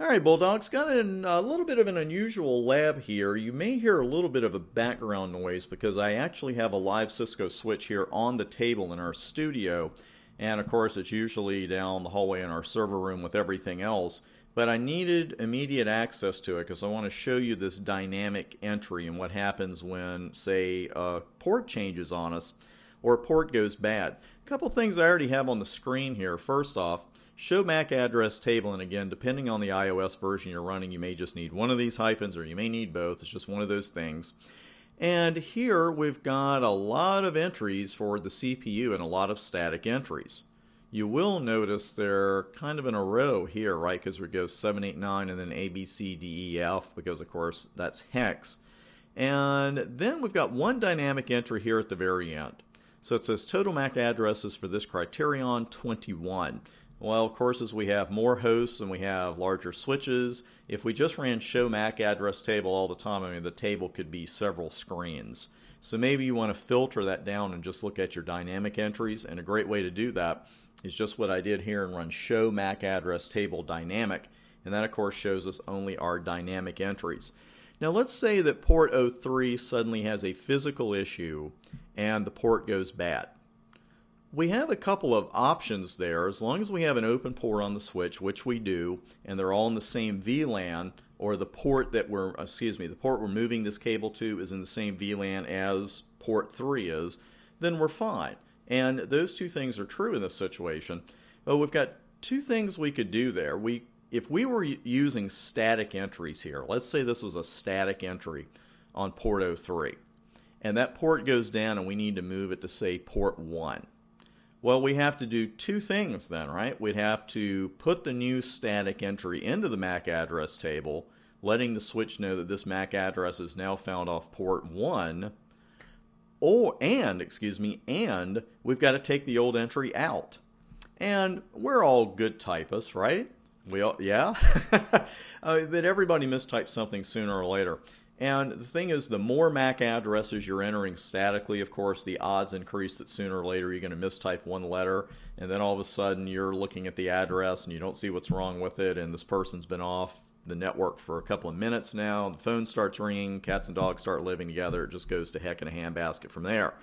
All right, Bulldogs, got an, a little bit of an unusual lab here. You may hear a little bit of a background noise because I actually have a live Cisco switch here on the table in our studio. And of course, it's usually down the hallway in our server room with everything else. But I needed immediate access to it because I want to show you this dynamic entry and what happens when, say, a port changes on us or a port goes bad. A couple things I already have on the screen here. First off, show MAC address table, and again, depending on the IOS version you're running, you may just need one of these hyphens or you may need both. It's just one of those things. And here we've got a lot of entries for the CPU and a lot of static entries. You will notice they're kind of in a row here, right? Because we go 789 and then A, B, C, D, E, F, because of course that's hex. And then we've got one dynamic entry here at the very end. So it says total MAC addresses for this criterion 21. Well, of course, as we have more hosts and we have larger switches, if we just ran show MAC address table all the time, I mean, the table could be several screens. So maybe you want to filter that down and just look at your dynamic entries. And a great way to do that is just what I did here and run show MAC address table dynamic. And that, of course, shows us only our dynamic entries. Now, let's say that port 03 suddenly has a physical issue and the port goes bad we have a couple of options there. As long as we have an open port on the switch, which we do, and they're all in the same VLAN, or the port that we're, excuse me, the port we're moving this cable to is in the same VLAN as port 3 is, then we're fine. And those two things are true in this situation. Well, we've got two things we could do there. We, if we were using static entries here, let's say this was a static entry on port 03, and that port goes down and we need to move it to, say, port 1 well, we have to do two things then, right? We'd have to put the new static entry into the MAC address table, letting the switch know that this MAC address is now found off port 1. Or, and, excuse me, and we've got to take the old entry out. And we're all good typists, right? We all, yeah? uh, but everybody mistypes something sooner or later. And the thing is, the more MAC addresses you're entering statically, of course, the odds increase that sooner or later you're going to mistype one letter, and then all of a sudden you're looking at the address and you don't see what's wrong with it, and this person's been off the network for a couple of minutes now. The phone starts ringing, cats and dogs start living together. It just goes to heck in a handbasket from there.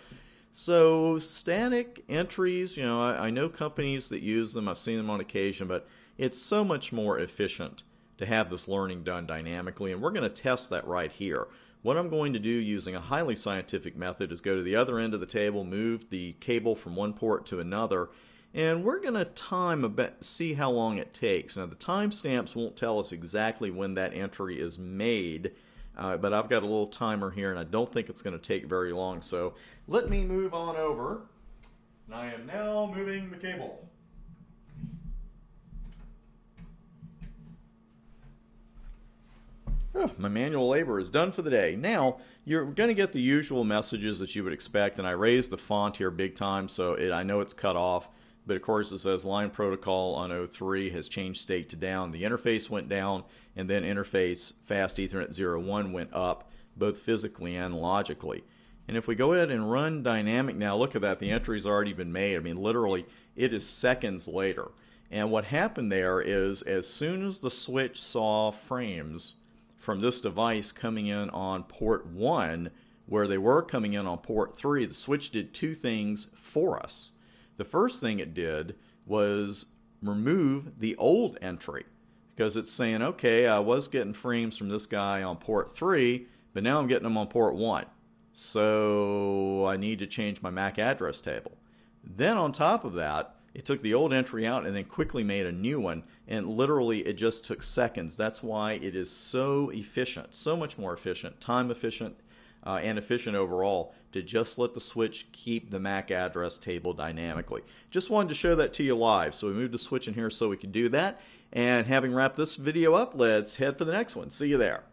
So, static entries, you know, I, I know companies that use them, I've seen them on occasion, but it's so much more efficient to have this learning done dynamically, and we're going to test that right here. What I'm going to do using a highly scientific method is go to the other end of the table, move the cable from one port to another, and we're going to time a bit, see how long it takes. Now, the timestamps won't tell us exactly when that entry is made, uh, but I've got a little timer here, and I don't think it's going to take very long. So let me move on over. And I am now moving the cable. Oh, my manual labor is done for the day. Now, you're going to get the usual messages that you would expect, and I raised the font here big time, so it, I know it's cut off. But of course, it says line protocol on 03 has changed state to down. The interface went down, and then interface fast Ethernet 01 went up, both physically and logically. And if we go ahead and run dynamic now, look at that. The entry's already been made. I mean, literally, it is seconds later. And what happened there is as soon as the switch saw frames, from this device coming in on port 1 where they were coming in on port 3, the switch did two things for us. The first thing it did was remove the old entry because it's saying, okay, I was getting frames from this guy on port 3, but now I'm getting them on port 1. So I need to change my MAC address table. Then on top of that, it took the old entry out and then quickly made a new one, and literally it just took seconds. That's why it is so efficient, so much more efficient, time efficient, uh, and efficient overall to just let the switch keep the MAC address table dynamically. Just wanted to show that to you live, so we moved the switch in here so we could do that. And having wrapped this video up, let's head for the next one. See you there.